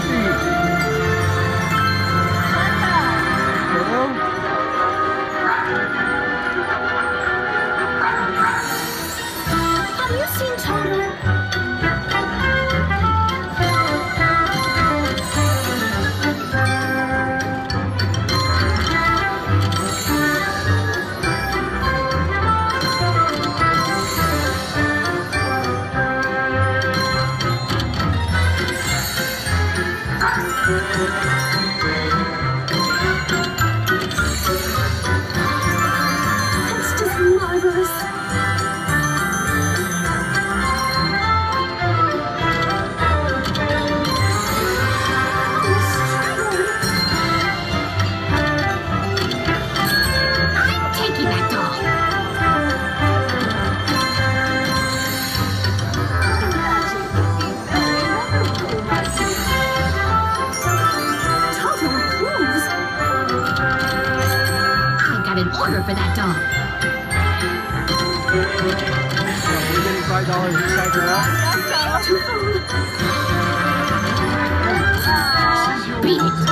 嗯、Música have an order for that dog. Beat it.